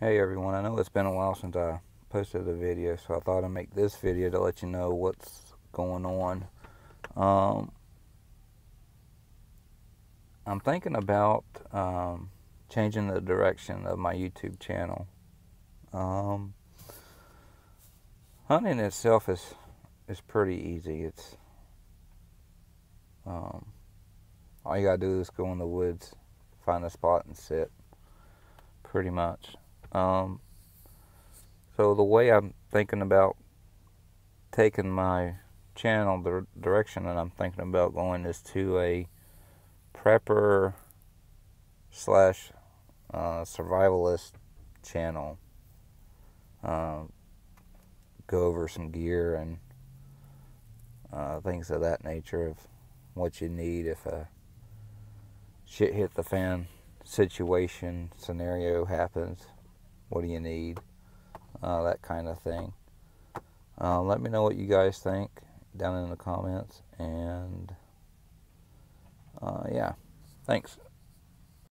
Hey everyone, I know it's been a while since I posted a video, so I thought I'd make this video to let you know what's going on. Um, I'm thinking about um, changing the direction of my YouTube channel. Um, hunting itself is is pretty easy. It's um, all you gotta do is go in the woods, find a spot and sit. Pretty much. Um, so the way I'm thinking about taking my channel, the direction that I'm thinking about going is to a prepper slash uh, survivalist channel. Um, go over some gear and uh, things of that nature of what you need if a shit hit the fan situation scenario happens what do you need? Uh, that kind of thing. Uh, let me know what you guys think down in the comments. And uh, yeah, thanks.